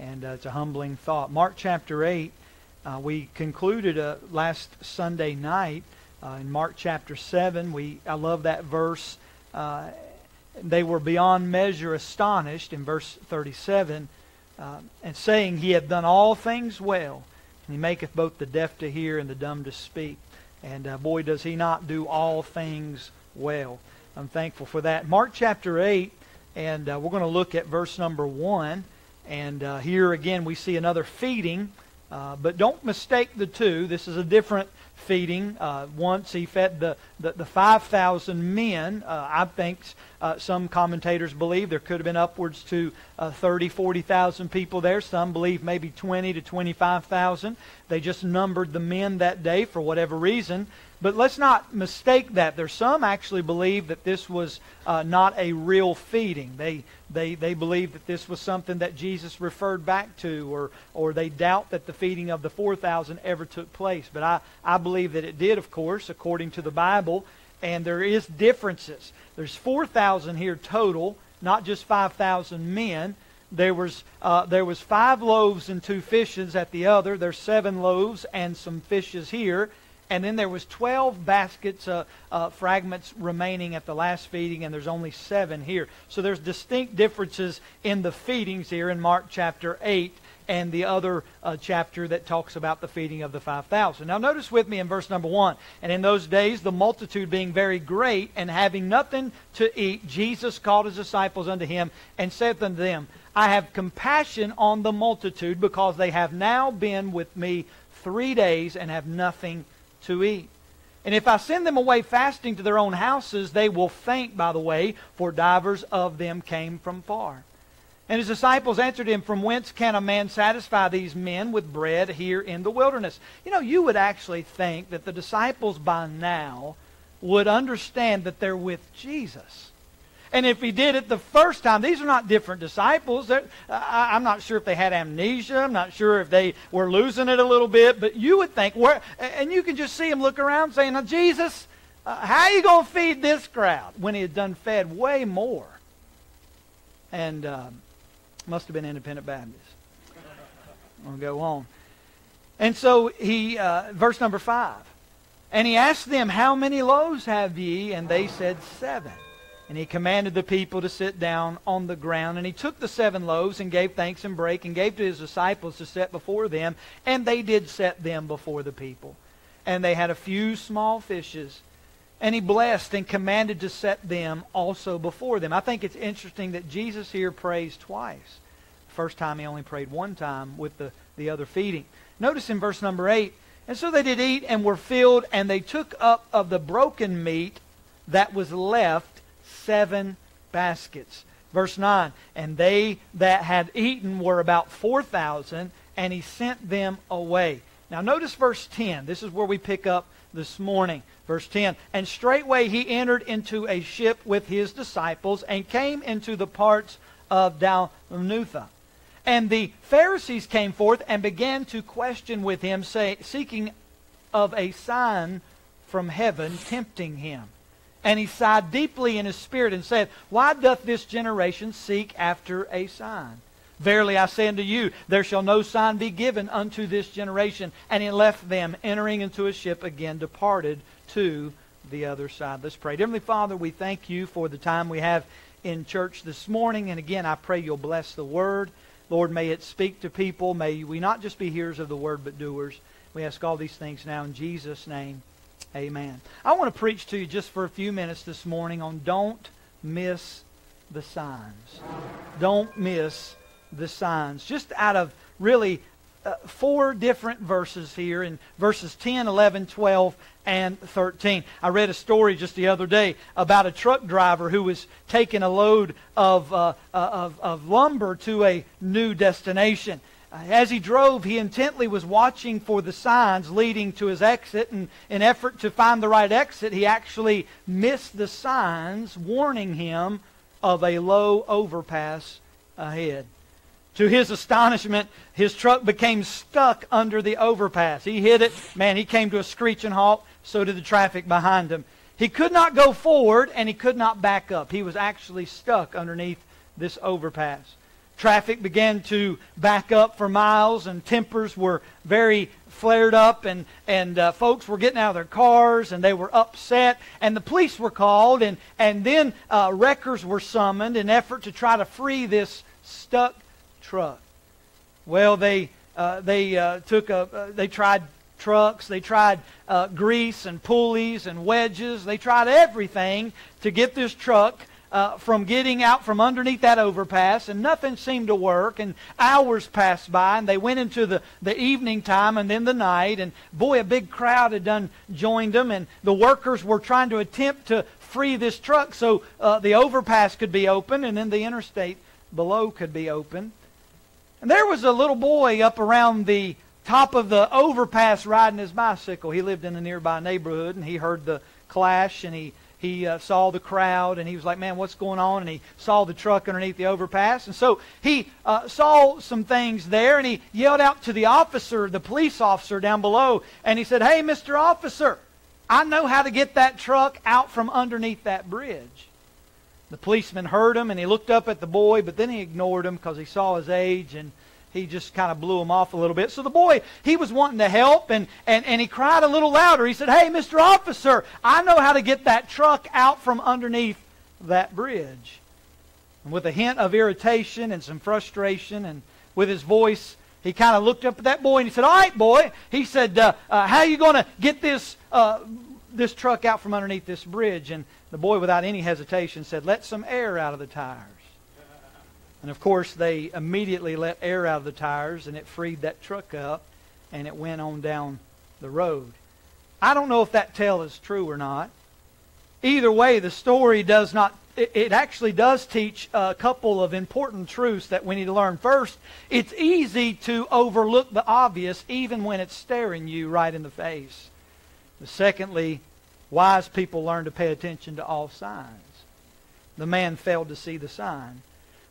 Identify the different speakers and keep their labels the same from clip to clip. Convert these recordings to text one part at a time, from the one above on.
Speaker 1: And uh, it's a humbling thought. Mark chapter 8, uh, we concluded uh, last Sunday night uh, in Mark chapter 7. We, I love that verse. Uh, they were beyond measure astonished in verse 37, uh, and saying, He hath done all things well, and He maketh both the deaf to hear and the dumb to speak. And boy, does He not do all things well. I'm thankful for that. Mark chapter 8, and we're going to look at verse number 1. And uh, here again, we see another feeding. Uh, but don't mistake the two. This is a different feeding. Uh, once he fed the, the, the 5,000 men. Uh, I think uh, some commentators believe there could have been upwards to uh, 30, 40,000 people there. Some believe maybe 20 to 25,000. They just numbered the men that day for whatever reason. But let's not mistake that. There's some actually believe that this was uh, not a real feeding. They, they, they believe that this was something that Jesus referred back to, or, or they doubt that the feeding of the 4,000 ever took place. But I, I believe that it did, of course, according to the Bible. And there is differences. There's 4,000 here total, not just 5,000 men. There was, uh, there was five loaves and two fishes at the other. There's seven loaves and some fishes here and then there was 12 baskets, uh, uh, fragments remaining at the last feeding, and there's only seven here. So there's distinct differences in the feedings here in Mark chapter 8 and the other uh, chapter that talks about the feeding of the 5,000. Now notice with me in verse number 1. And in those days, the multitude being very great, and having nothing to eat, Jesus called his disciples unto him, and saith unto them, I have compassion on the multitude, because they have now been with me three days, and have nothing to eat. And if I send them away fasting to their own houses, they will faint by the way, for divers of them came from far. And his disciples answered him, From whence can a man satisfy these men with bread here in the wilderness? You know, you would actually think that the disciples by now would understand that they're with Jesus. And if he did it the first time, these are not different disciples. I'm not sure if they had amnesia. I'm not sure if they were losing it a little bit. But you would think, where, and you can just see him look around saying, now, Jesus, uh, how are you going to feed this crowd? When he had done fed way more. And um, must have been independent Baptist. I'll go on. And so he, uh, verse number five. And he asked them, How many loaves have ye? And they said, Seven. And he commanded the people to sit down on the ground. And he took the seven loaves and gave thanks and brake and gave to his disciples to set before them. And they did set them before the people. And they had a few small fishes. And he blessed and commanded to set them also before them. I think it's interesting that Jesus here prays twice. The first time he only prayed one time with the, the other feeding. Notice in verse number 8, And so they did eat and were filled, and they took up of the broken meat that was left seven baskets. Verse 9, and they that had eaten were about 4,000, and he sent them away. Now notice verse 10. This is where we pick up this morning. Verse 10, and straightway he entered into a ship with his disciples and came into the parts of Dalmanutha. And the Pharisees came forth and began to question with him, say, seeking of a sign from heaven, tempting him. And he sighed deeply in his spirit and said, Why doth this generation seek after a sign? Verily I say unto you, there shall no sign be given unto this generation. And he left them, entering into a ship again, departed to the other side. Let's pray. Heavenly Father, we thank you for the time we have in church this morning. And again, I pray you'll bless the word. Lord, may it speak to people. May we not just be hearers of the word, but doers. We ask all these things now in Jesus' name. Amen. I want to preach to you just for a few minutes this morning on don't miss the signs. Don't miss the signs. Just out of really uh, four different verses here in verses 10, 11, 12, and 13. I read a story just the other day about a truck driver who was taking a load of, uh, uh of, of lumber to a new destination. Uh, as he drove, he intently was watching for the signs leading to his exit, and in effort to find the right exit, he actually missed the signs warning him of a low overpass ahead. To his astonishment, his truck became stuck under the overpass. He hit it. Man, he came to a screeching halt. So did the traffic behind him. He could not go forward and he could not back up. He was actually stuck underneath this overpass. Traffic began to back up for miles, and tempers were very flared up, and, and uh, folks were getting out of their cars, and they were upset, and the police were called, and, and then uh, wreckers were summoned in effort to try to free this stuck truck. Well, they, uh, they uh, took a, uh, they tried trucks, they tried uh, grease and pulleys and wedges, they tried everything to get this truck uh, from getting out from underneath that overpass, and nothing seemed to work. And hours passed by, and they went into the, the evening time and then the night. And boy, a big crowd had done joined them, and the workers were trying to attempt to free this truck so uh, the overpass could be open, and then the interstate below could be open. And there was a little boy up around the top of the overpass riding his bicycle. He lived in a nearby neighborhood, and he heard the clash, and he he uh, saw the crowd and he was like, man, what's going on? And he saw the truck underneath the overpass. And so he uh, saw some things there and he yelled out to the officer, the police officer down below, and he said, hey, Mr. Officer, I know how to get that truck out from underneath that bridge. The policeman heard him and he looked up at the boy, but then he ignored him because he saw his age and he just kind of blew him off a little bit. So the boy, he was wanting to help, and, and, and he cried a little louder. He said, Hey, Mr. Officer, I know how to get that truck out from underneath that bridge. And with a hint of irritation and some frustration, and with his voice, he kind of looked up at that boy and he said, All right, boy. He said, uh, uh, How are you going to get this, uh, this truck out from underneath this bridge? And the boy, without any hesitation, said, Let some air out of the tires. And of course, they immediately let air out of the tires and it freed that truck up and it went on down the road. I don't know if that tale is true or not. Either way, the story does not, it, actually does teach a couple of important truths that we need to learn. First, it's easy to overlook the obvious even when it's staring you right in the face. But secondly, wise people learn to pay attention to all signs. The man failed to see the sign.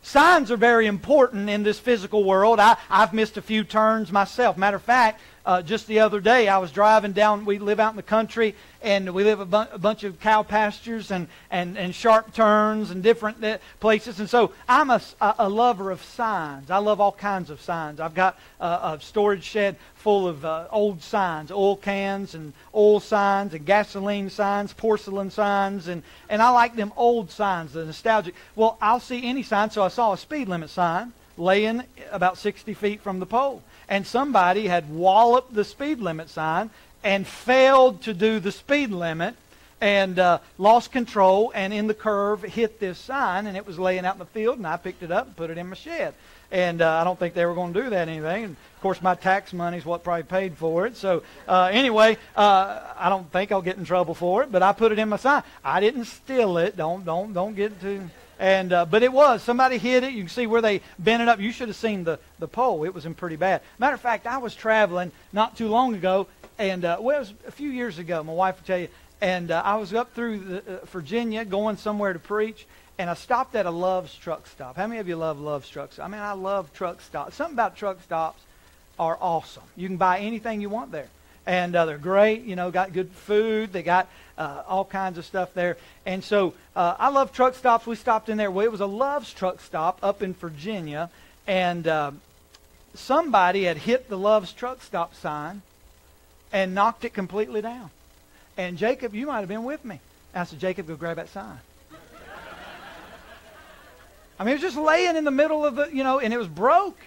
Speaker 1: Signs are very important in this physical world. I, I've missed a few turns myself. Matter of fact, uh, just the other day, I was driving down. We live out in the country, and we live a, bu- a bunch of cow pastures and, and, and sharp turns and different uh, places. And so I'm a, a lover of signs. I love all kinds of signs. I've got a storage shed full of uh, old signs, oil cans and oil signs and gasoline signs, porcelain signs, and, and I like them old signs, the nostalgic. Well, I'll see any sign, so I saw a speed limit sign laying about 60 feet from the pole and somebody had walloped the speed limit sign and failed to do the speed limit and uh, lost control and in the curve hit this sign and it was laying out in the field and I picked it up and put it in my shed. And uh, I don't think they were going to do that anything. And of course, my tax money is what probably paid for it. So uh, anyway, uh, I don't think I'll get in trouble for it. But I put it in my sign. I didn't steal it. Don't don't don't get too and uh, but it was somebody hit it. You can see where they bent it up. You should have seen the the pole. It was in pretty bad. Matter of fact, I was traveling not too long ago, and uh, well, it was a few years ago. My wife will tell you. And uh, I was up through the, uh, Virginia, going somewhere to preach, and I stopped at a Love's truck stop. How many of you love Love's truck stops? I mean, I love truck stops. Something about truck stops are awesome. You can buy anything you want there and uh, they're great. You know, got good food. They got uh, all kinds of stuff there. And so uh, I love truck stops. We stopped in there. Well, it was a Love's truck stop up in Virginia, and uh, somebody had hit the Love's truck stop sign and knocked it completely down. And Jacob, you might have been with me. I said, Jacob, go grab that sign. I mean, it was just laying in the middle of the, you know, and it was broke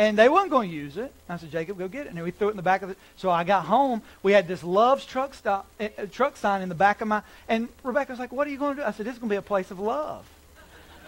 Speaker 1: and they weren't going to use it. I said, Jacob, go get it. And we threw it in the back of it. So I got home. We had this Love's truck stop, uh, truck sign in the back of my. And Rebecca was like, "What are you going to do?" I said, "This is going to be a place of love."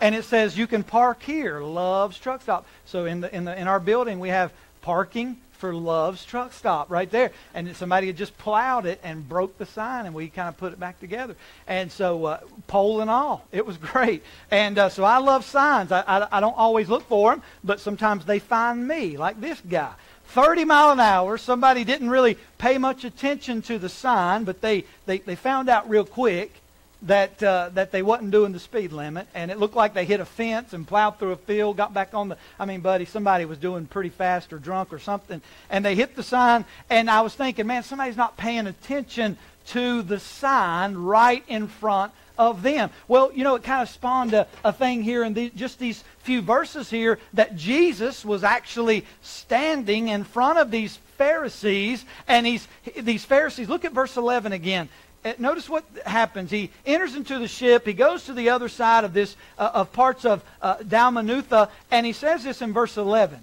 Speaker 1: And it says you can park here, Love's truck stop. So in the in the in our building we have parking for Love's truck stop right there. And somebody had just plowed it and broke the sign, and we kind of put it back together. And so, uh, pole and all, it was great. And uh, so I love signs. I, I, I don't always look for them, but sometimes they find me, like this guy. 30 mile an hour. Somebody didn't really pay much attention to the sign, but they, they, they found out real quick that uh, that they wasn't doing the speed limit, and it looked like they hit a fence and plowed through a field, got back on the. I mean, buddy, somebody was doing pretty fast or drunk or something, and they hit the sign. And I was thinking, man, somebody's not paying attention to the sign right in front of them. Well, you know, it kind of spawned a, a thing here in the, just these few verses here that Jesus was actually standing in front of these Pharisees, and he's, these Pharisees, look at verse 11 again. Uh, notice what happens. He enters into the ship. He goes to the other side of this, uh, of parts of uh, Dalmanutha, and he says this in verse 11.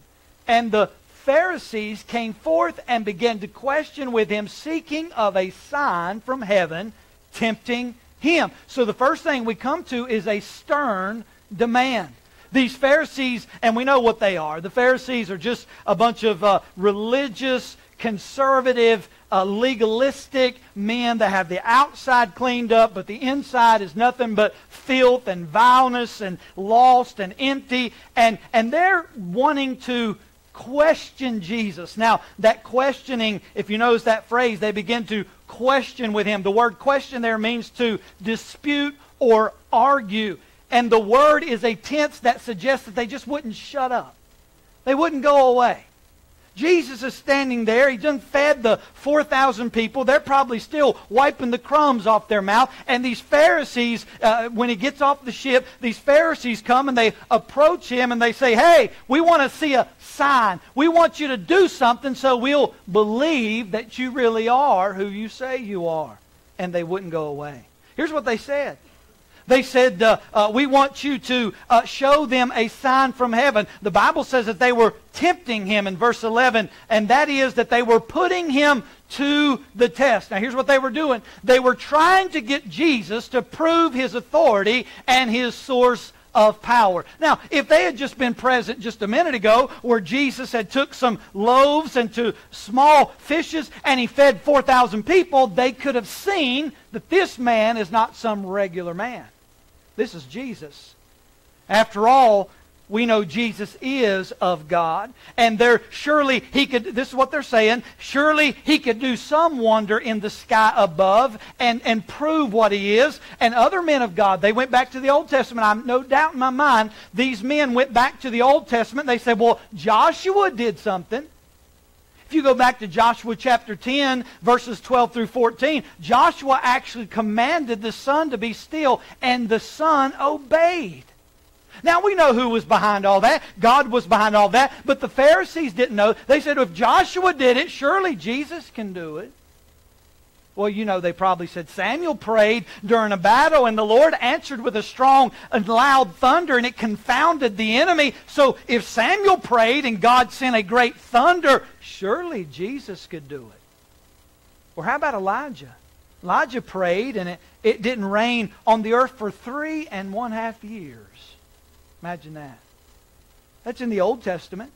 Speaker 1: And the Pharisees came forth and began to question with him, seeking of a sign from heaven, tempting him. So the first thing we come to is a stern demand. These Pharisees, and we know what they are. The Pharisees are just a bunch of uh, religious, conservative, uh, legalistic men that have the outside cleaned up, but the inside is nothing but filth and vileness and lost and empty. And, and they're wanting to question Jesus. Now, that questioning, if you notice that phrase, they begin to question with him. The word question there means to dispute or argue. And the word is a tense that suggests that they just wouldn't shut up. They wouldn't go away. Jesus is standing there. He done fed the 4,000 people. They're probably still wiping the crumbs off their mouth. And these Pharisees, uh, when he gets off the ship, these Pharisees come and they approach him and they say, Hey, we want to see a sign. We want you to do something so we'll believe that you really are who you say you are. And they wouldn't go away. Here's what they said they said, uh, uh, We want you to uh, show them a sign from heaven. The Bible says that they were tempting him in verse 11, and that is that they were putting him to the test. Now, here's what they were doing they were trying to get Jesus to prove his authority and his source of power. Now, if they had just been present just a minute ago where Jesus had took some loaves and two small fishes and he fed 4,000 people, they could have seen that this man is not some regular man. This is Jesus. After all, we know Jesus is of God. And there surely he could, this is what they're saying, surely he could do some wonder in the sky above and, and prove what he is. And other men of God, they went back to the Old Testament. I'm no doubt in my mind, these men went back to the Old Testament. They said, well, Joshua did something. If you go back to Joshua chapter 10, verses 12 through 14, Joshua actually commanded the sun to be still, and the sun obeyed. Now we know who was behind all that. God was behind all that. But the Pharisees didn't know. They said, if Joshua did it, surely Jesus can do it. Well, you know, they probably said Samuel prayed during a battle, and the Lord answered with a strong and loud thunder, and it confounded the enemy. So if Samuel prayed and God sent a great thunder, surely Jesus could do it. Or how about Elijah? Elijah prayed, and it, it didn't rain on the earth for three and one half years. Imagine that. That's in the Old Testament.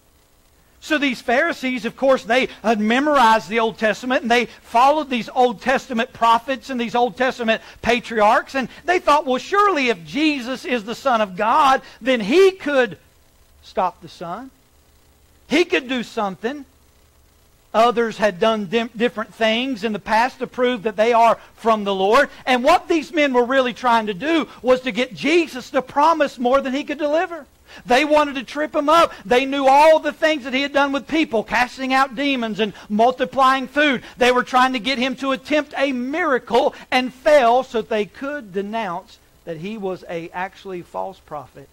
Speaker 1: So these Pharisees, of course, they had memorized the Old Testament and they followed these Old Testament prophets and these Old Testament patriarchs. And they thought, well, surely if Jesus is the Son of God, then he could stop the sun. He could do something. Others had done dim- different things in the past to prove that they are from the Lord. And what these men were really trying to do was to get Jesus to promise more than he could deliver. They wanted to trip him up. They knew all the things that he had done with people, casting out demons and multiplying food. They were trying to get him to attempt a miracle and fail so that they could denounce that he was a actually false prophet.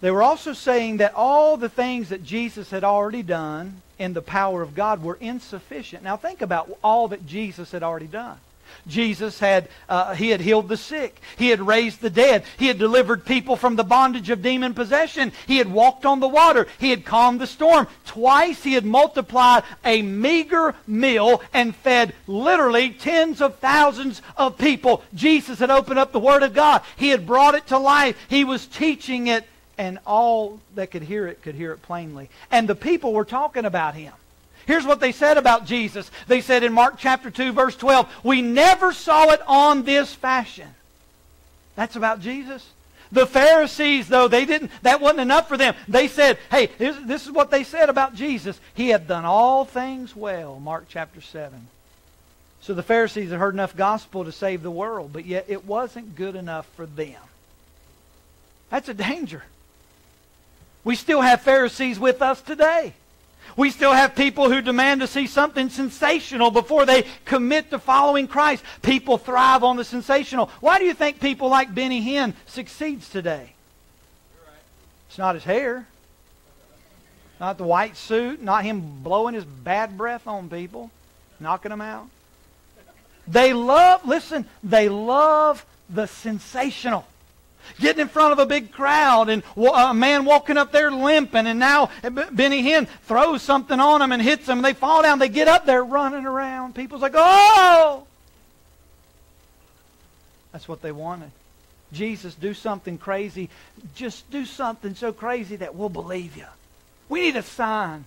Speaker 1: They were also saying that all the things that Jesus had already done in the power of God were insufficient. Now think about all that Jesus had already done. Jesus had, uh, he had healed the sick. He had raised the dead. He had delivered people from the bondage of demon possession. He had walked on the water. He had calmed the storm. Twice he had multiplied a meager meal and fed literally tens of thousands of people. Jesus had opened up the Word of God. He had brought it to life. He was teaching it, and all that could hear it could hear it plainly. And the people were talking about him. Here's what they said about Jesus. They said in Mark chapter 2, verse 12, We never saw it on this fashion. That's about Jesus. The Pharisees, though, they didn't, that wasn't enough for them. They said, hey, this is what they said about Jesus. He had done all things well, Mark chapter 7. So the Pharisees had heard enough gospel to save the world, but yet it wasn't good enough for them. That's a danger. We still have Pharisees with us today. We still have people who demand to see something sensational before they commit to following Christ. People thrive on the sensational. Why do you think people like Benny Hinn succeeds today? It's not his hair. Not the white suit, not him blowing his bad breath on people, knocking them out. They love, listen, they love the sensational. Getting in front of a big crowd and a man walking up there limping, and now Benny Hinn throws something on them and hits them, and they fall down. They get up there running around. People's like, oh! That's what they wanted. Jesus, do something crazy. Just do something so crazy that we'll believe you. We need a sign.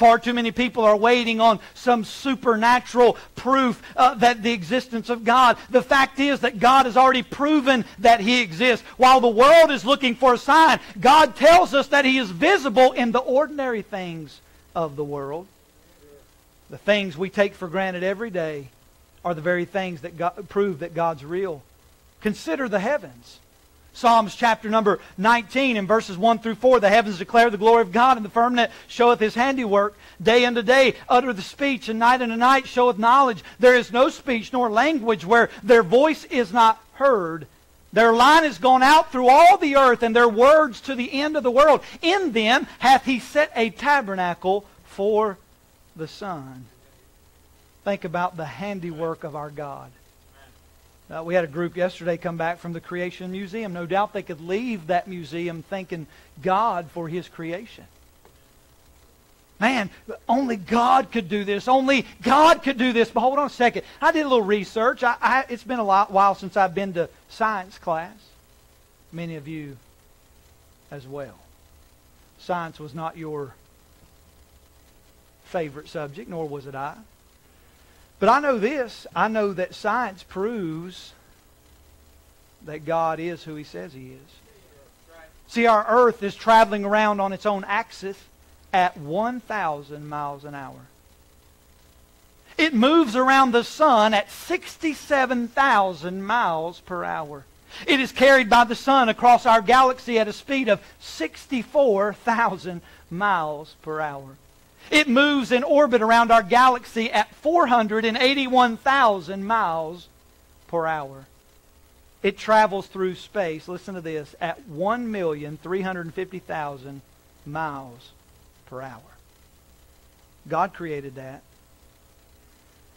Speaker 1: Far too many people are waiting on some supernatural proof uh, that the existence of God. The fact is that God has already proven that He exists. While the world is looking for a sign, God tells us that He is visible in the ordinary things of the world. The things we take for granted every day are the very things that God, prove that God's real. Consider the heavens. Psalms chapter number 19 in verses 1 through 4. The heavens declare the glory of God, and the firmament showeth his handiwork. Day unto day utter the speech, and night unto night showeth knowledge. There is no speech nor language where their voice is not heard. Their line is gone out through all the earth, and their words to the end of the world. In them hath he set a tabernacle for the sun. Think about the handiwork of our God. Uh, we had a group yesterday come back from the Creation Museum. No doubt they could leave that museum thanking God for His creation. Man, only God could do this. Only God could do this. But hold on a second. I did a little research. I, I, it's been a lot, while since I've been to science class. Many of you as well. Science was not your favorite subject, nor was it I. But I know this. I know that science proves that God is who he says he is. See, our earth is traveling around on its own axis at 1,000 miles an hour. It moves around the sun at 67,000 miles per hour. It is carried by the sun across our galaxy at a speed of 64,000 miles per hour. It moves in orbit around our galaxy at 481,000 miles per hour. It travels through space, listen to this, at 1,350,000 miles per hour. God created that.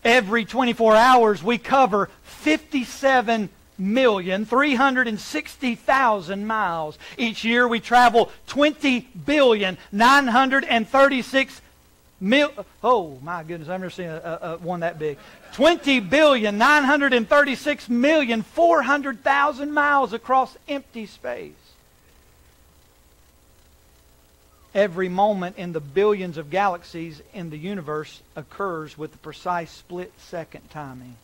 Speaker 1: Every 24 hours, we cover 57 million three hundred and sixty thousand miles. Each year we travel twenty billion nine hundred and thirty-six Mil- oh, my goodness, I've never seen a, a, a one that big. 20 billion, 936 million, 400,000 miles across empty space. Every moment in the billions of galaxies in the universe occurs with the precise split second timing.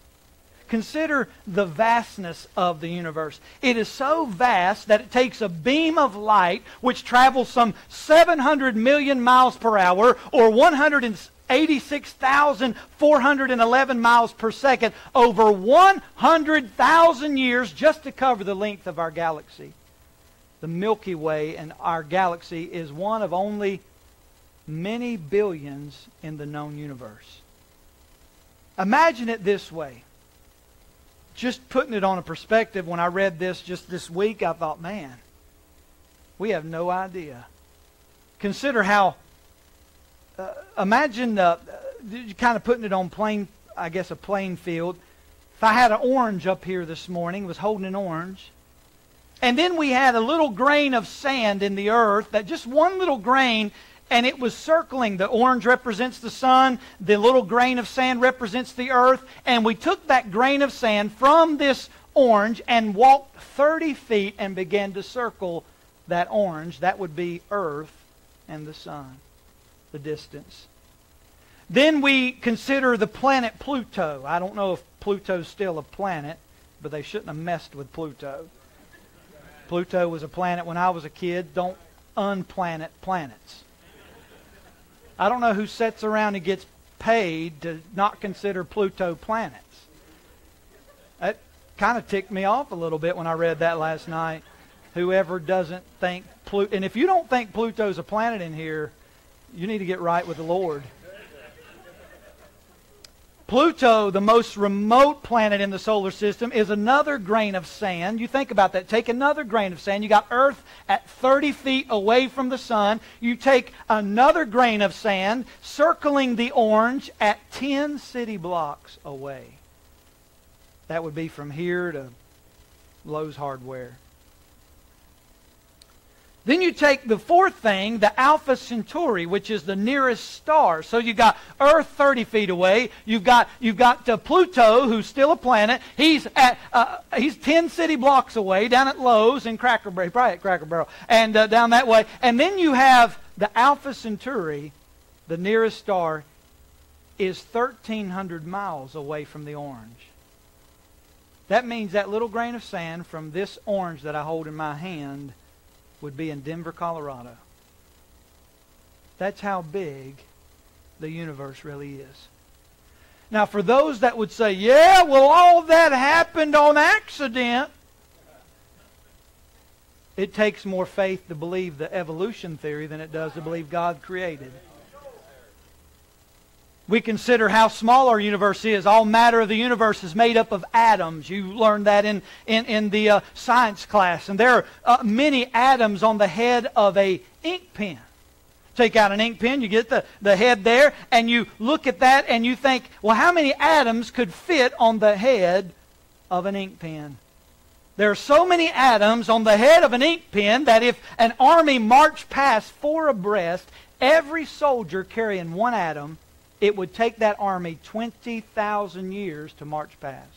Speaker 1: Consider the vastness of the universe. It is so vast that it takes a beam of light which travels some 700 million miles per hour or 186,411 miles per second over 100,000 years just to cover the length of our galaxy. The Milky Way and our galaxy is one of only many billions in the known universe. Imagine it this way just putting it on a perspective, when I read this just this week, I thought, man, we have no idea. Consider how, uh, imagine uh, kind of putting it on plain, I guess, a plain field. If I had an orange up here this morning, was holding an orange, and then we had a little grain of sand in the earth, that just one little grain and it was circling. The orange represents the sun, the little grain of sand represents the earth, and we took that grain of sand from this orange and walked 30 feet and began to circle that orange. That would be earth and the sun, the distance. Then we consider the planet Pluto. I don't know if Pluto's still a planet, but they shouldn't have messed with Pluto. Pluto was a planet when I was a kid. Don't unplanet planets. I don't know who sits around and gets paid to not consider Pluto planets. That kind of ticked me off a little bit when I read that last night. Whoever doesn't think Pluto, and if you don't think Pluto's a planet in here, You need to get right with the Lord. Pluto, the most remote planet in the solar system, is another grain of sand. You think about that. Take another grain of sand. You got Earth at 30 feet away from the sun. You take another grain of sand circling the orange at 10 city blocks away. That would be from here to Lowe's Hardware. Then you take the fourth thing, the Alpha Centauri, which is the nearest star. So you've got Earth 30 feet away. You've got, you've got uh, Pluto, who's still a planet. He's, at, uh, he's 10 city blocks away down at Lowe's in Cracker Barrel, probably at Cracker Barrel, and uh, down that way. And then you have the Alpha Centauri, the nearest star, is 1,300 miles away from the orange. That means that little grain of sand from this orange that I hold in my hand would be in Denver, Colorado. That's how big the universe really is. Now, for those that would say, yeah, well, all that happened on accident, it takes more faith to believe the evolution theory than it does to believe God created. We consider how small our universe is. All matter of the universe is made up of atoms. You learned that in, in, in the uh, science class. And there are uh, many atoms on the head of a ink pen. Take out an ink pen, you get the, the head there, and you look at that and you think, well, how many atoms could fit on the head of an ink pen? There are so many atoms on the head of an ink pen that if an army marched past four abreast, every soldier carrying one atom it would take that army 20,000 years to march past.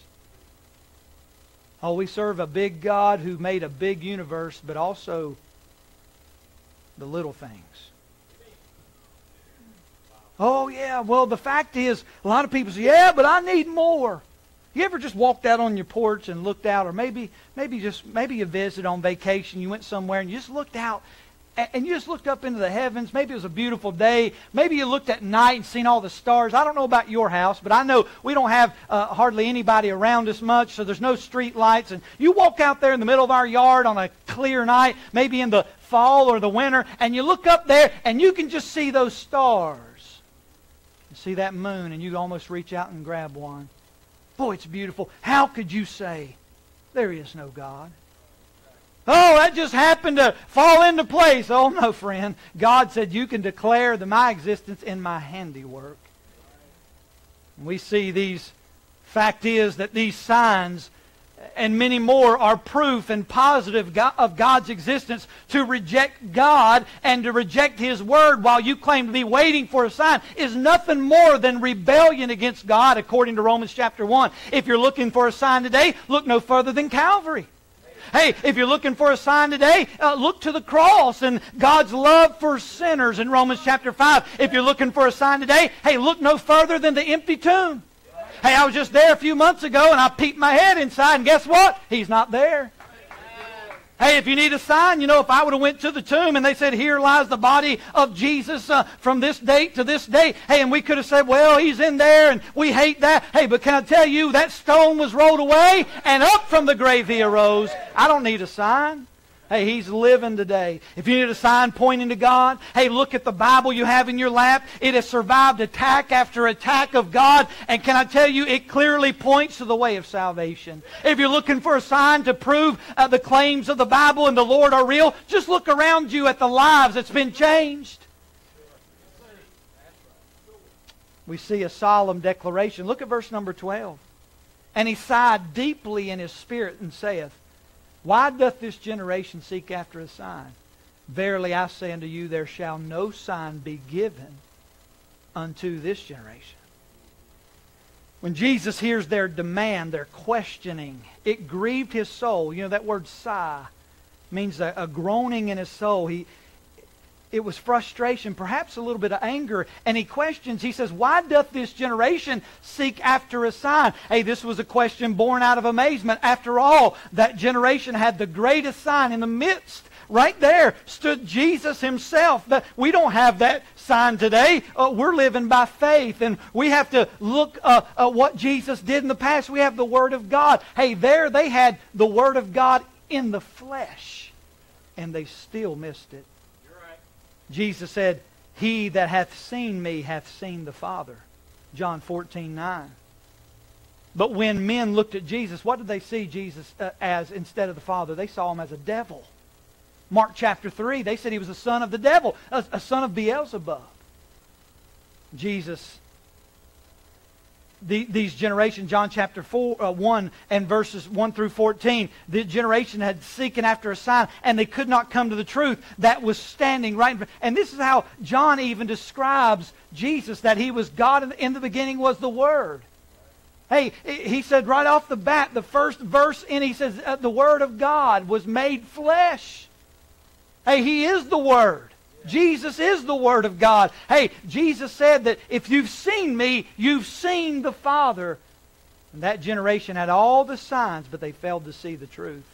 Speaker 1: Oh, we serve a big God who made a big universe, but also the little things. Oh, yeah, well, the fact is, a lot of people say, yeah, but I need more. You ever just walked out on your porch and looked out, or maybe, maybe just maybe you visited on vacation, you went somewhere and you just looked out and you just looked up into the heavens. Maybe it was a beautiful day. Maybe you looked at night and seen all the stars. I don't know about your house, but I know we don't have uh, hardly anybody around us much, so there's no street lights. And you walk out there in the middle of our yard on a clear night, maybe in the fall or the winter, and you look up there and you can just see those stars. You see that moon, and you almost reach out and grab one. Boy, it's beautiful. How could you say there is no God? Oh, that just happened to fall into place. Oh, no, friend. God said, You can declare the, my existence in my handiwork. We see these, fact is that these signs and many more are proof and positive of God's existence. To reject God and to reject His Word while you claim to be waiting for a sign is nothing more than rebellion against God, according to Romans chapter 1. If you're looking for a sign today, look no further than Calvary. Hey, if you're looking for a sign today, uh, look to the cross and God's love for sinners in Romans chapter 5. If you're looking for a sign today, hey, look no further than the empty tomb. Hey, I was just there a few months ago and I peeped my head inside and guess what? He's not there. Hey, if you need a sign, you know, if I would have went to the tomb and they said, here lies the body of Jesus uh, from this date to this date, hey, and we could have said, well, he's in there and we hate that. Hey, but can I tell you, that stone was rolled away and up from the grave he arose. I don't need a sign. Hey, he's living today. If you need a sign pointing to God, hey, look at the Bible you have in your lap. It has survived attack after attack of God. And can I tell you, it clearly points to the way of salvation. If you're looking for a sign to prove uh, the claims of the Bible and the Lord are real, just look around you at the lives that's been changed. We see a solemn declaration. Look at verse number 12. And he sighed deeply in his spirit and saith, why doth this generation seek after a sign? Verily I say unto you, there shall no sign be given unto this generation. When Jesus hears their demand, their questioning, it grieved his soul. You know, that word sigh means a, a groaning in his soul. He, it was frustration, perhaps a little bit of anger. And he questions, he says, Why doth this generation seek after a sign? Hey, this was a question born out of amazement. After all, that generation had the greatest sign in the midst. Right there stood Jesus himself. We don't have that sign today. Uh, we're living by faith, and we have to look uh, at what Jesus did in the past. We have the Word of God. Hey, there they had the Word of God in the flesh, and they still missed it. Jesus said, He that hath seen me hath seen the Father. John 14, 9. But when men looked at Jesus, what did they see Jesus uh, as instead of the Father? They saw him as a devil. Mark chapter 3, they said he was a son of the devil, a, a son of Beelzebub. Jesus the, these generations, John chapter four, uh, 1 and verses 1 through 14, the generation had seeking after a sign, and they could not come to the truth that was standing right in front. And this is how John even describes Jesus, that he was God, in the beginning was the Word. Hey, he said right off the bat, the first verse in, he says, uh, the Word of God was made flesh. Hey, he is the Word. Jesus is the Word of God. Hey, Jesus said that if you've seen me, you've seen the Father. And that generation had all the signs, but they failed to see the truth.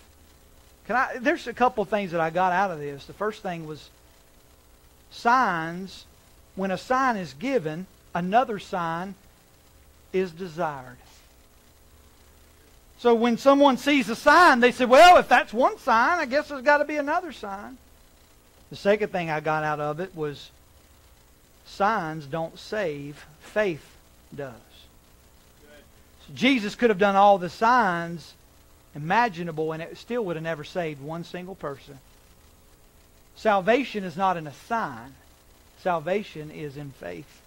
Speaker 1: Can I, there's a couple of things that I got out of this. The first thing was signs. When a sign is given, another sign is desired. So when someone sees a sign, they say, well, if that's one sign, I guess there's got to be another sign. The second thing I got out of it was signs don't save, faith does. So Jesus could have done all the signs imaginable and it still would have never saved one single person. Salvation is not in a sign. Salvation is in faith.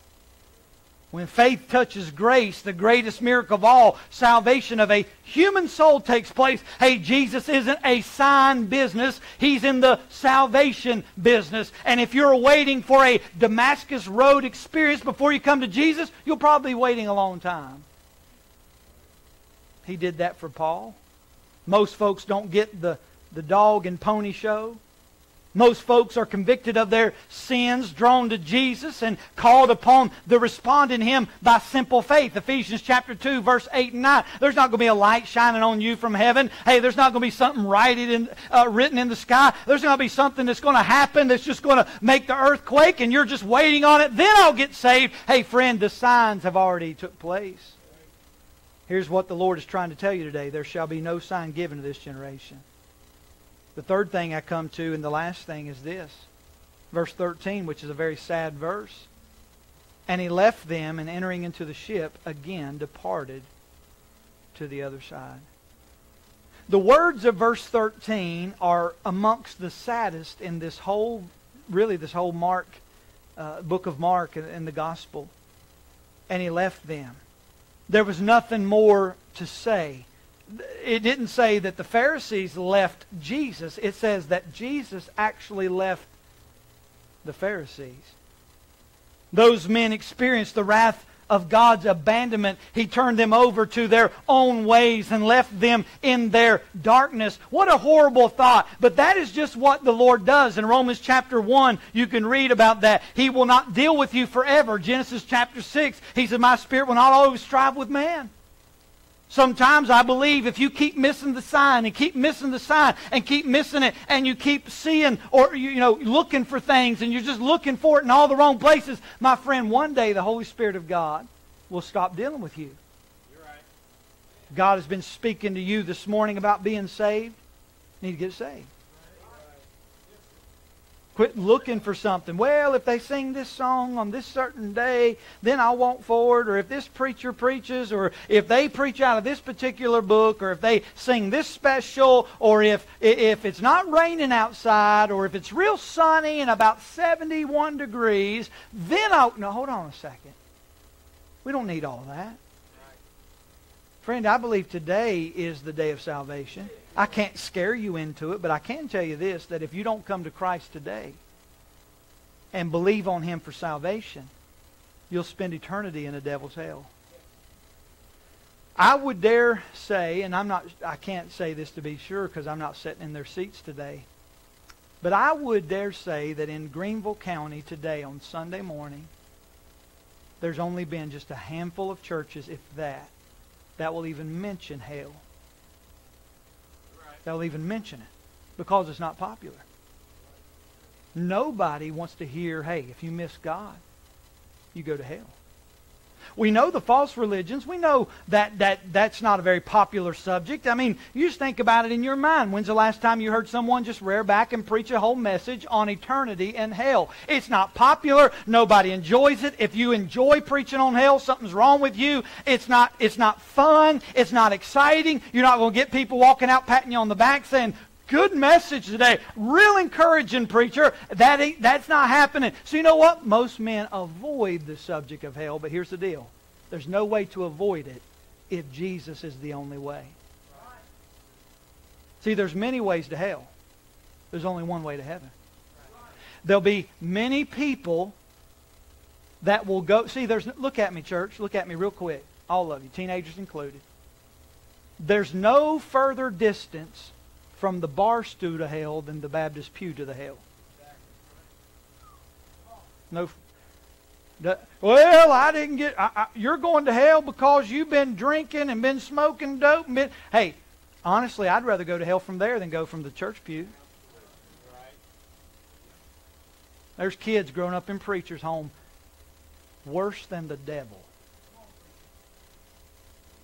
Speaker 1: When faith touches grace, the greatest miracle of all, salvation of a human soul takes place. Hey, Jesus isn't a sign business. He's in the salvation business. And if you're waiting for a Damascus Road experience before you come to Jesus, you'll probably be waiting a long time. He did that for Paul. Most folks don't get the, the dog and pony show. Most folks are convicted of their sins, drawn to Jesus, and called upon to respond in Him by simple faith. Ephesians chapter 2, verse 8 and 9. There's not going to be a light shining on you from heaven. Hey, there's not going to be something in, uh, written in the sky. There's going to be something that's going to happen that's just going to make the earth quake, and you're just waiting on it. Then I'll get saved. Hey, friend, the signs have already took place. Here's what the Lord is trying to tell you today. There shall be no sign given to this generation. The third thing I come to, and the last thing, is this. Verse 13, which is a very sad verse. And he left them, and entering into the ship, again departed to the other side. The words of verse 13 are amongst the saddest in this whole, really, this whole Mark, uh, book of Mark in the gospel. And he left them. There was nothing more to say it didn't say that the Pharisees left Jesus. It says that Jesus actually left the Pharisees. Those men experienced the wrath of God's abandonment. He turned them over to their own ways and left them in their darkness. What a horrible thought. But that is just what the Lord does. In Romans chapter 1, you can read about that. He will not deal with you forever. Genesis chapter 6, he said, My spirit will not always strive with man. Sometimes I believe if you keep missing the sign and keep missing the sign and keep missing it and you keep seeing or you know looking for things and you're just looking for it in all the wrong places, my friend, one day the Holy Spirit of God will stop dealing with you. Right. God has been speaking to you this morning about being saved. You need to get saved. Quit looking for something. Well, if they sing this song on this certain day, then I'll walk forward. Or if this preacher preaches, or if they preach out of this particular book, or if they sing this special, or if, if it's not raining outside, or if it's real sunny and about 71 degrees, then I'll. No, hold on a second. We don't need all that. Friend, I believe today is the day of salvation. I can't scare you into it, but I can tell you this that if you don't come to Christ today and believe on Him for salvation, you'll spend eternity in the devil's hell. I would dare say, and I'm not I can't say this to be sure because I'm not sitting in their seats today. But I would dare say that in Greenville County today on Sunday morning, there's only been just a handful of churches, if that, that will even mention hell they'll even mention it because it's not popular. Nobody wants to hear, hey, if you miss God, you go to hell. We know the false religions. We know that, that that's not a very popular subject. I mean, you just think about it in your mind. When's the last time you heard someone just rear back and preach a whole message on eternity and hell? It's not popular. Nobody enjoys it. If you enjoy preaching on hell, something's wrong with you. It's not, it's not fun. It's not exciting. You're not going to get people walking out patting you on the back saying, Good message today. Real encouraging, preacher. That that's not happening. So you know what? Most men avoid the subject of hell, but here's the deal. There's no way to avoid it if Jesus is the only way. See, there's many ways to hell. There's only one way to heaven. There'll be many people that will go. See, there's. Look at me, church. Look at me real quick. All of you, teenagers included. There's no further distance from the bar stool to hell than the Baptist pew to the hell. No. Well, I didn't get. I, I, you're going to hell because you've been drinking and been smoking dope. And been, hey, honestly, I'd rather go to hell from there than go from the church pew. There's kids growing up in preachers' home worse than the devil.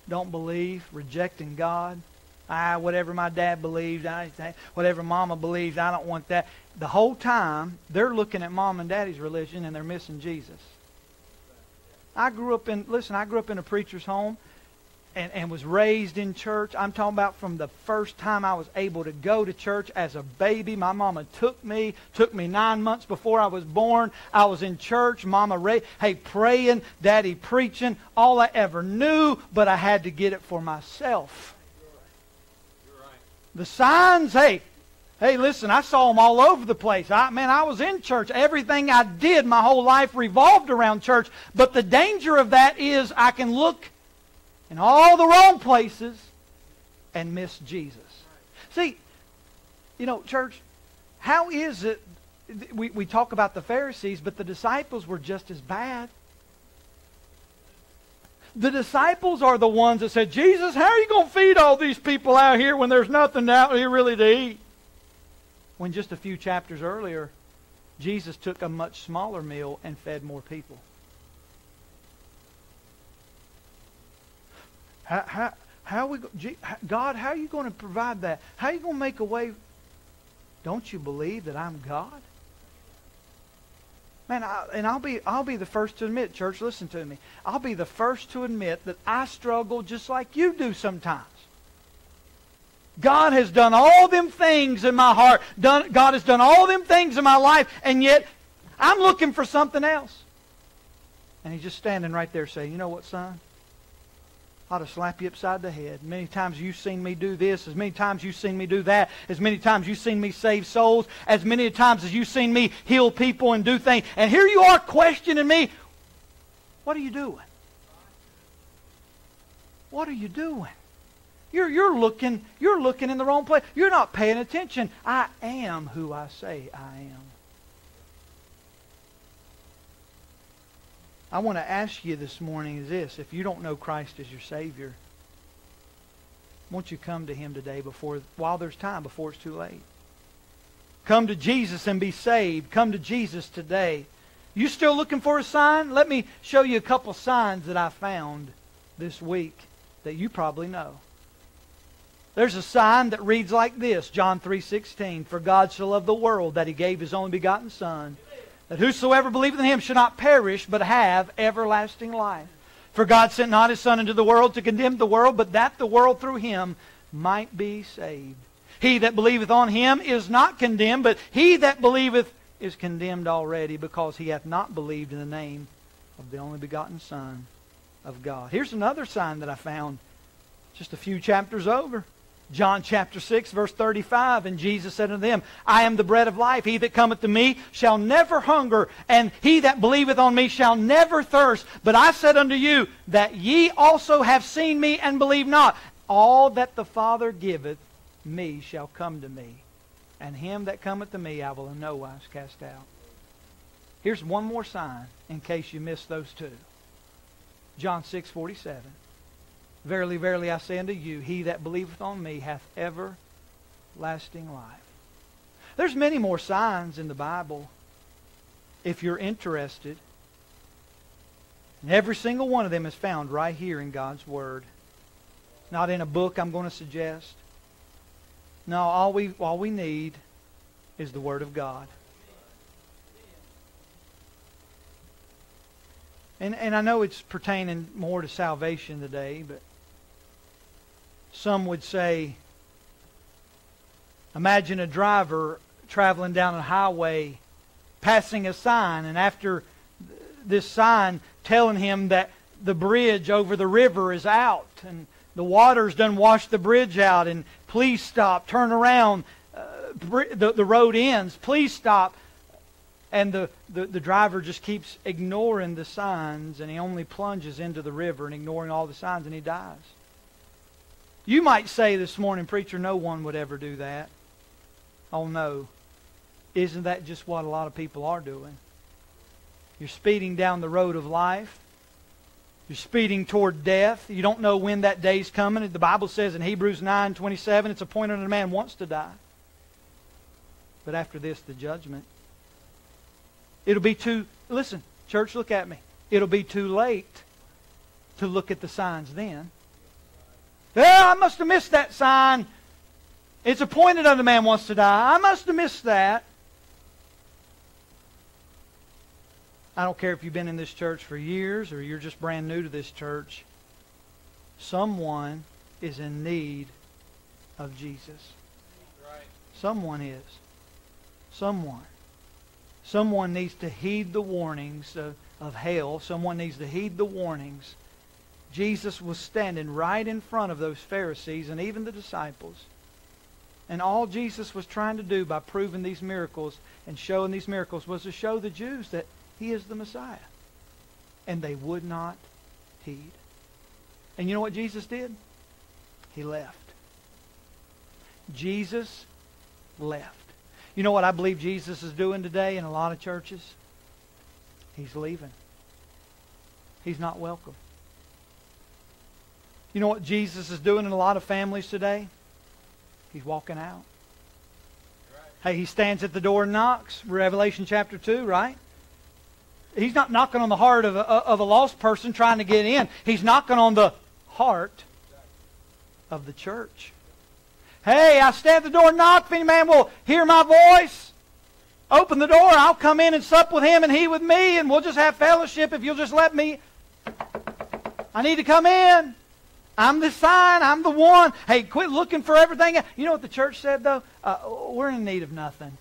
Speaker 1: Don't believe, rejecting God, ah, whatever my dad believed, I, whatever mama believed, I don't want that. The whole time, they're looking at mom and daddy's religion and they're missing Jesus. I grew up in, listen, I grew up in a preacher's home and, and was raised in church. I'm talking about from the first time I was able to go to church as a baby. My mama took me, took me nine months before I was born. I was in church. Mama, ra- hey, praying, daddy preaching, all I ever knew, but I had to get it for myself. The signs, hey, hey, listen, I saw them all over the place. I, man, I was in church. Everything I did my whole life revolved around church. But the danger of that is I can look in all the wrong places and miss Jesus. See, you know, church, how is it we, we talk about the Pharisees, but the disciples were just as bad. The disciples are the ones that said, Jesus, how are you going to feed all these people out here when there's nothing out here really to eat? When just a few chapters earlier, Jesus took a much smaller meal and fed more people. How, how, how we, God, how are you going to provide that? How are you going to make a way? Don't you believe that I'm God? Man, I, and I'll be I'll be the first to admit, church, listen to me. I'll be the first to admit that I struggle just like you do sometimes. God has done all them things in my heart. Done, God has done all them things in my life, and yet I'm looking for something else. And he's just standing right there saying, You know what, son? Ought to slap you upside the head. Many times you've seen me do this, as many times you've seen me do that, as many times you've seen me save souls, as many times as you've seen me heal people and do things. And here you are questioning me. What are you doing? What are you doing? You're, you're, looking, you're looking in the wrong place. You're not paying attention. I am who I say I am. I want to ask you this morning is this. If you don't know Christ as your Savior, won't you come to Him today before while there's time, before it's too late? Come to Jesus and be saved. Come to Jesus today. You still looking for a sign? Let me show you a couple signs that I found this week that you probably know. There's a sign that reads like this, John 3:16, "For God so loved the world that he gave his only begotten son, that whosoever believeth in him should not perish, but have everlasting life. For God sent not his Son into the world to condemn the world, but that the world through him might be saved. He that believeth on him is not condemned, but he that believeth is condemned already, because he hath not believed in the name of the only begotten Son of God. Here's another sign that I found just a few chapters over. John chapter 6, verse 35, and Jesus said unto them, I am the bread of life. He that cometh to me shall never hunger, and he that believeth on me shall never thirst. But I said unto you, that ye also have seen me and believe not. All that the Father giveth me shall come to me, and him that cometh to me I will in no wise cast out. Here's one more sign in case you missed those two. John 6, 47. Verily, verily, I say unto you, he that believeth on me hath everlasting life. There's many more signs in the Bible if you're interested. And every single one of them is found right here in God's Word. Not in a book I'm going to suggest. No, all we, all we need is the Word of God. And, and I know it's pertaining more to salvation today, but some would say imagine a driver traveling down a highway passing a sign, and after this sign telling him that the bridge over the river is out and the water's done washed the bridge out, and please stop, turn around, uh, the, the road ends, please stop. And the, the, the driver just keeps ignoring the signs, and he only plunges into the river and ignoring all the signs, and he dies. You might say this morning, preacher, no one would ever do that. Oh, no. Isn't that just what a lot of people are doing? You're speeding down the road of life. You're speeding toward death. You don't know when that day's coming. The Bible says in Hebrews 9 27, it's appointed that a man wants to die. But after this, the judgment. It'll be too, listen, church, look at me. It'll be too late to look at the signs then. Well, I must have missed that sign. It's appointed unto man wants to die. I must have missed that. I don't care if you've been in this church for years or you're just brand new to this church. Someone is in need of Jesus. Someone is. Someone. Someone needs to heed the warnings of, of hell. Someone needs to heed the warnings. Jesus was standing right in front of those Pharisees and even the disciples. And all Jesus was trying to do by proving these miracles and showing these miracles was to show the Jews that he is the Messiah. And they would not heed. And you know what Jesus did? He left. Jesus left. You know what I believe Jesus is doing today in a lot of churches? He's leaving. He's not welcome. You know what Jesus is doing in a lot of families today? He's walking out. Hey, he stands at the door and knocks. Revelation chapter 2, right? He's not knocking on the heart of a, of a lost person trying to get in. He's knocking on the heart of the church. Hey, I stand at the door and knock. If any man will hear my voice, open the door. I'll come in and sup with him and he with me, and we'll just have fellowship if you'll just let me. I need to come in. I'm the sign. I'm the one. Hey, quit looking for everything. You know what the church said, though? Uh, we're in need of nothing.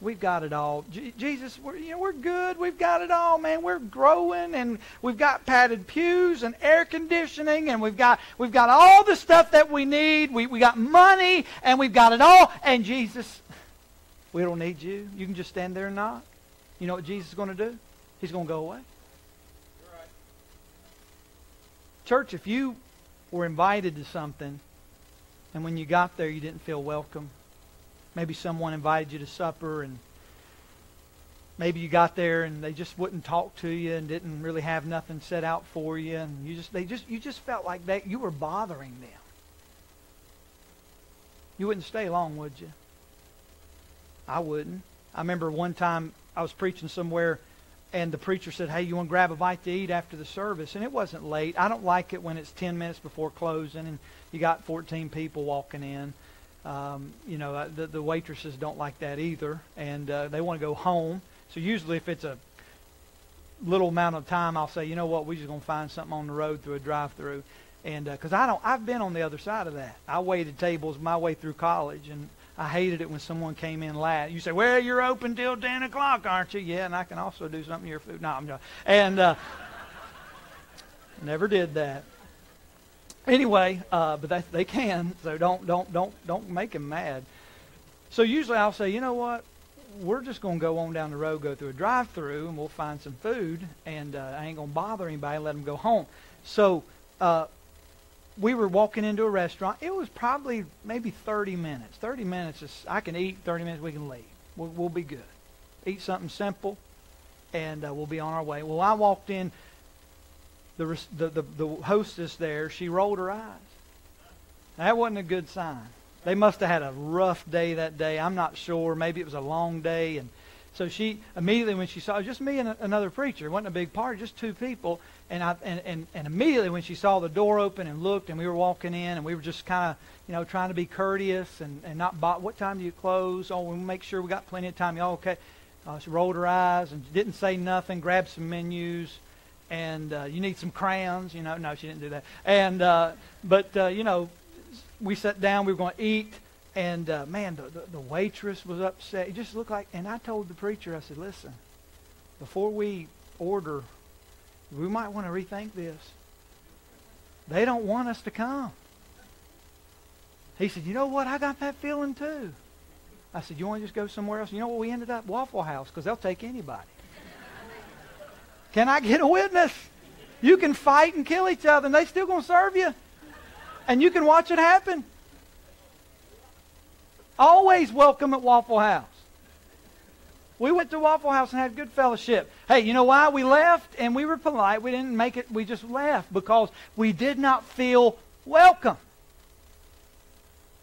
Speaker 1: We've got it all. J- Jesus, we're, you know, we're good. We've got it all, man. We're growing, and we've got padded pews and air conditioning, and we've got we've got all the stuff that we need. We we got money, and we've got it all. And Jesus, we don't need you. You can just stand there and knock. You know what Jesus is going to do? He's going to go away. Right. Church, if you were invited to something, and when you got there you didn't feel welcome, Maybe someone invited you to supper and maybe you got there and they just wouldn't talk to you and didn't really have nothing set out for you and you just they just you just felt like that you were bothering them. You wouldn't stay long, would you? I wouldn't. I remember one time I was preaching somewhere and the preacher said, Hey, you want to grab a bite to eat after the service? And it wasn't late. I don't like it when it's 10 minutes before closing and you got 14 people walking in. Um, you know, uh, the, the waitresses don't like that either, and uh, they want to go home. So usually, if it's a little amount of time, I'll say, you know what, we're just going to find something on the road through a drive-through, and because uh, I don't, I've been on the other side of that. I waited tables my way through college, and I hated it when someone came in late. You say, well, you're open till ten o'clock, aren't you? Yeah, and I can also do something to your food. No, I'm just, and uh, never did that. Anyway, uh, but they, they can, so don't don't don't don't make them mad. So usually I'll say, you know what, we're just going to go on down the road, go through a drive-through, and we'll find some food, and uh, I ain't going to bother anybody, let them go home. So uh, we were walking into a restaurant. It was probably maybe 30 minutes. 30 minutes is I can eat. 30 minutes we can leave. We'll, we'll be good. Eat something simple, and uh, we'll be on our way. Well, I walked in the, the, the, the hostess there, she rolled her eyes. That wasn't a good sign. They must have had a rough day that day. I'm not sure. Maybe it was a long day, and So she immediately, when she saw just me and a, another preacher, it wasn't a big party, just two people, and I and, and, and immediately when she saw the door open and looked, and we were walking in, and we were just kind of you know trying to be courteous and and not bot. What time do you close? Oh, we make sure we got plenty of time. Y'all okay? Uh, she rolled her eyes and didn't say nothing. Grabbed some menus, and uh, you need some crayons. You know, no, she didn't do that. And uh, but uh, you know, we sat down. We were going to eat and uh, man, the, the, the waitress was upset. It just looked like, and I told the preacher, I said, listen, before we order, we might want to rethink this. They don't want us to come. He said, you know what? I got that feeling too. I said, you want to just go somewhere else? You know what we ended up? Waffle House, because they'll take anybody. can I get a witness? You can fight and kill each other, and they still going to serve you. And you can watch it happen. Always welcome at Waffle House. We went to Waffle House and had good fellowship. Hey, you know why? We left and we were polite. We didn't make it, we just left because we did not feel welcome.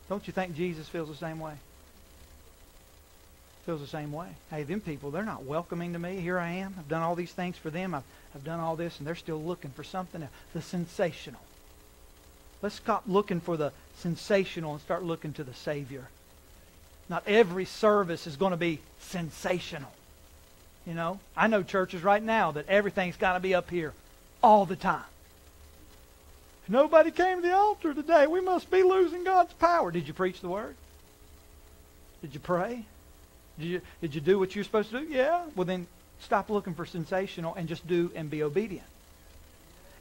Speaker 1: Don't you think Jesus feels the same way? Feels the same way. Hey, them people, they're not welcoming to me. Here I am. I've done all these things for them. I've, I've done all this, and they're still looking for something else. The sensational. Let's stop looking for the sensational and start looking to the Savior. Not every service is going to be sensational. You know, I know churches right now that everything's got to be up here all the time. Nobody came to the altar today. We must be losing God's power. Did you preach the word? Did you pray? Did you, did you do what you're supposed to do? Yeah. Well, then stop looking for sensational and just do and be obedient.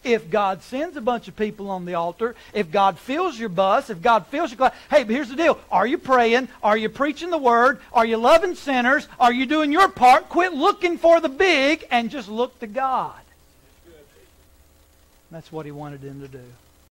Speaker 1: If God sends a bunch of people on the altar, if God fills your bus, if God fills your class, hey, but here's the deal. Are you praying? Are you preaching the word? Are you loving sinners? Are you doing your part? Quit looking for the big and just look to God. That's what he wanted them to do.